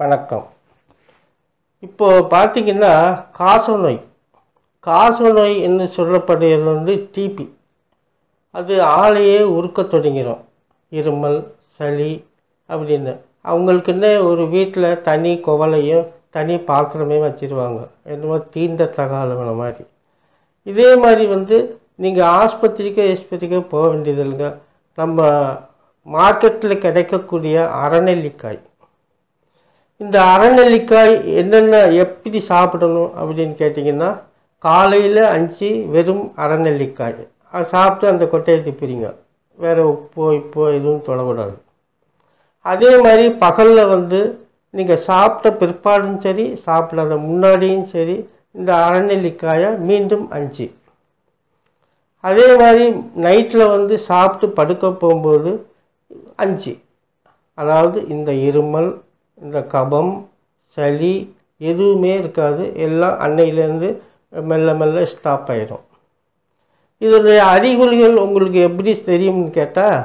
வணக்கம். இப்போது பார்த்தீங்கன்னா காசநோய் காசநோய் என்று சொல்லப்படுகிறது வந்து டிபி அது ஆளையே உருக்கத் தொடங்கிடும் இருமல் சளி அப்படின்னு. அவங்களுக்குன்னே ஒரு வீட்டில் தனி குவலையும் தனி பாத்திரமே வச்சிருவாங்க. என்னமோ தீண்ட தகாலவன மாதிரி. இதே மாதிரி வந்து நீங்கள் ஆஸ்பத்திரிக்கோ ஆஸ்பத்திரிக்கோ போக வேண்டியது இல்லைங்க நம்ம மார்க்கெட்டில் கிடைக்கக்கூடிய அறநெல்லிக்காய். இந்த அறநெல்லிக்காய் என்னென்ன எப்படி சாப்பிடணும் அப்படின்னு கேட்டிங்கன்னா காலையில் அஞ்சு வெறும் அறநெல்லிக்காய். அதை சாப்பிட்டு அந்த கொட்டையை திப்பிடுங்க வேறு உப்போ இப்போ எதுவும் தொடக்கூடாது அதே மாதிரி பகலில் வந்து நீங்கள் சாப்பிட்ட பிற்பாடும் சரி சாப்பிடாத முன்னாடியும் சரி இந்த அறநெல்லிக்காயை மீண்டும் அஞ்சு. அதே மாதிரி நைட்டில் வந்து சாப்பிட்டு படுக்க போகும்போது அஞ்சு. அதாவது இந்த இருமல் இந்த கபம் சளி எதுவுமே இருக்காது. எல்லாம் அன்னையிலேருந்து மெல்ல மெல்ல ஸ்டாப் ஆயிடும் இதனுடைய அறிகுறிகள் உங்களுக்கு எப்படி தெரியும்னு கேட்டால்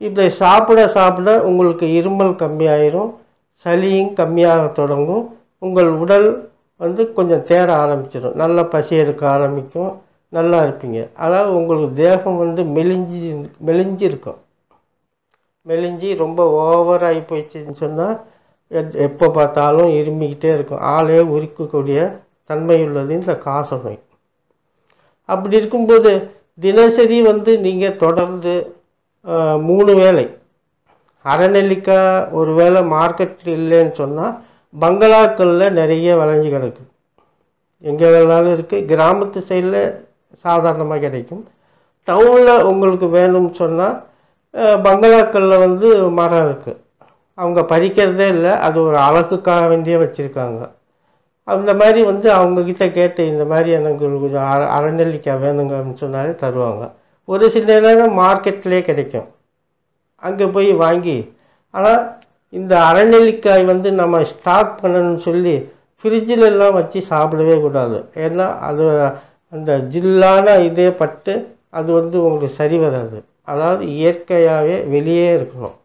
இதை சாப்பிட சாப்பிட உங்களுக்கு இருமல் கம்மியாயிரும் சளியும் கம்மியாக தொடங்கும். உங்கள் உடல் வந்து கொஞ்சம் தேர ஆரம்பிச்சிடும் நல்லா பசி எடுக்க ஆரம்பிக்கும். நல்லா இருப்பீங்க. அதாவது உங்களுக்கு தேகம் வந்து மெலிஞ்சி மெலிஞ்சிருக்கும். மெலிஞ்சி ரொம்ப ஓவராகி போயிடுச்சுன்னு சொன்னால் எப்போ பார்த்தாலும் இருமிக்கிட்டே இருக்கும். ஆளே உரிக்கக்கூடிய தன்மை உள்ளது இந்த காசநோய் அப்படி இருக்கும்போது தினசரி வந்து நீங்கள் தொடர்ந்து மூணு வேளை. அரைநெல்லிக்காய் ஒரு வேளை மார்க்கெட் இல்லைன்னு சொன்னால் பங்களாக்களில் நிறைய விளைஞ்சு கிடக்கு. எங்கே வேணாலும் இருக்குது கிராமத்து சைடில் சாதாரணமாக கிடைக்கும். டவுனில் உங்களுக்கு வேணும்னு சொன்னால் பங்களாக்களில் வந்து மரம் இருக்குது அவங்க பறிக்கிறதே இல்லை அது ஒரு அழகுக்காக வேண்டியே வச்சுருக்காங்க. அந்த மாதிரி வந்து அவங்கக்கிட்ட கேட்டு இந்த மாதிரி எனக்கு கொஞ்சம் அர அறநெல்லிக்காய் வேணுங்க அப்படின்னு சொன்னாலே தருவாங்க. ஒரு சில நேரம் மார்க்கெட்லேயே கிடைக்கும். அங்கே போய் வாங்கி ஆனால் இந்த அறநெல்லிக்காய் வந்து நம்ம ஸ்டாக் பண்ணணும்னு சொல்லி ஃப்ரிட்ஜில் எல்லாம் வச்சு சாப்பிடவே கூடாது. ஏன்னா அது அந்த ஜில்லான இதே பட்டு அது வந்து உங்களுக்கு சரி வராது. அதாவது இயற்கையாகவே வெளியே இருக்கணும்.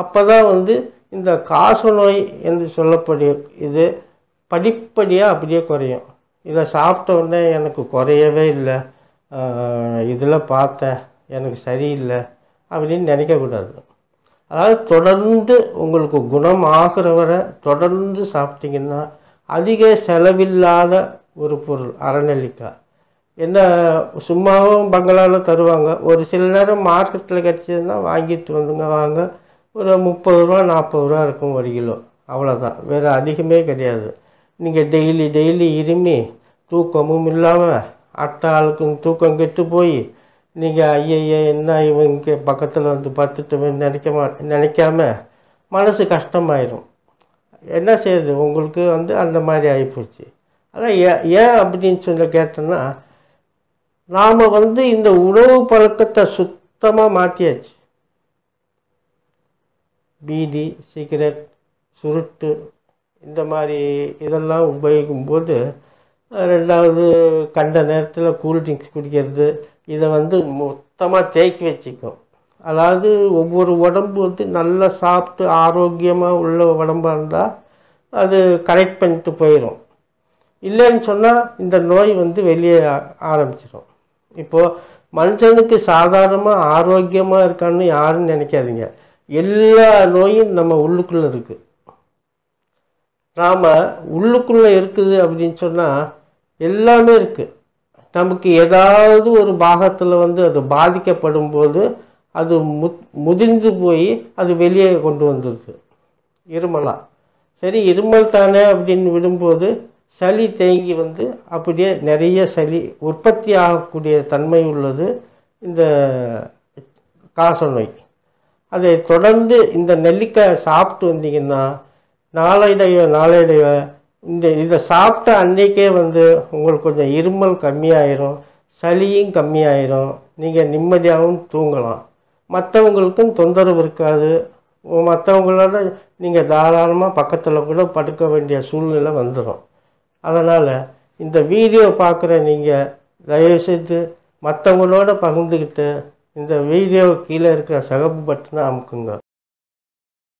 அப்போ தான் வந்து இந்த காசநோய் என்று சொல்லக்கூடிய இது படிப்படியாக அப்படியே குறையும். இதை சாப்பிட்ட உடனே எனக்கு குறையவே இல்லை. இதில் பார்த்தேன் எனக்கு சரியில்லை அப்படின்னு நினைக்கக்கூடாது. அதாவது தொடர்ந்து உங்களுக்கு குணம் ஆகிற வரை தொடர்ந்து சாப்பிட்டிங்கன்னா அதிக செலவில்லாத ஒரு பொருள் அறநெல்லிக்காய். என்ன சும்மாவும் பங்களாவில் தருவாங்க. ஒரு சில நேரம் மார்க்கெட்டில் கிடச்சதுன்னா வாங்கிட்டு வந்துங்க வாங்க. ஒரு முப்பது ரூபா நாற்பது ரூபா இருக்கும் ஒரு கிலோ. அவ்வளோதான் வேறு அதிகமே கிடையாது. நீங்கள் டெய்லி டெய்லி இருமி தூக்கமும் இல்லாமல் அடுத்த ஆளுக்கு தூக்கம் கெட்டு போய் நீங்கள் ஐயய்ய என்ன இவங்க பக்கத்தில் வந்து பார்த்துட்டு நினைக்க மா நினைக்காம மனசு கஷ்டமாயிடும் என்ன செய்யுது உங்களுக்கு வந்து அந்த மாதிரி ஆகிப்போச்சு அதான் ஏன் ஏன் அப்படின்னு சொல்லி கேட்டோன்னா நாம் வந்து இந்த உணவு பழக்கத்தை சுத்தமாக மாற்றியாச்சு பீடி சிகரெட் சுருட்டு இந்த மாதிரி இதெல்லாம் உபயோகிக்கும்போது ரெண்டாவது கண்ட நேரத்தில் கூல்ட்ரிங்க்ஸ் குடிக்கிறது. இதை வந்து மொத்தமாக தேக்கி வச்சுக்கும். அதாவது ஒவ்வொரு உடம்பு வந்து நல்லா சாப்பிட்டு ஆரோக்கியமாக உள்ள உடம்பாக இருந்தால் அது கரெக்ட் பண்ணிட்டு போயிடும் இல்லைன்னு சொன்னால் இந்த நோய் வந்து வெளியே ஆரம்பிச்சிடும் இப்போது மனுஷனுக்கு சாதாரணமாக ஆரோக்கியமாக இருக்கான்னு யாரும் நினைக்காதீங்க. எல்லா நோயும் நம்ம உள்ளுக்குள்ளே இருக்குது நாம் உள்ளுக்குள்ளே இருக்குது அப்படின்னு சொன்னால் எல்லாமே இருக்குது நமக்கு ஏதாவது ஒரு பாகத்தில் வந்து அது பாதிக்கப்படும் போது அது மு முதிர்ந்து போய் அது வெளியே கொண்டு வந்துடுது இருமலா. சரி இருமல் தானே அப்படின்னு விடும்போது சளி தேங்கி வந்து அப்படியே நிறைய சளி உற்பத்தி ஆகக்கூடிய தன்மை உள்ளது இந்த காச நோய். அதை தொடர்ந்து இந்த நெல்லிக்காய் சாப்பிட்டு வந்தீங்கன்னா நாளடைவ நாளடைவ இந்த இதை சாப்பிட்ட அன்னைக்கே வந்து உங்களுக்கு கொஞ்சம் இருமல் கம்மியாயிரும் சளியும் கம்மியாயிரும். நீங்கள் நிம்மதியாகவும் தூங்கலாம். மற்றவங்களுக்கும் தொந்தரவு இருக்காது. மற்றவங்களோட நீங்கள் தாராளமாக பக்கத்தில் கூட படுக்க வேண்டிய சூழ்நிலை வந்துடும் அதனால் இந்த வீடியோ பார்க்குற நீங்கள் தயவுசெய்து மற்றவங்களோட பகிர்ந்துக்கிட்டு இந்த வீடியோ கீழே இருக்கிற சகப்பு பட்டனை அமுக்குங்க.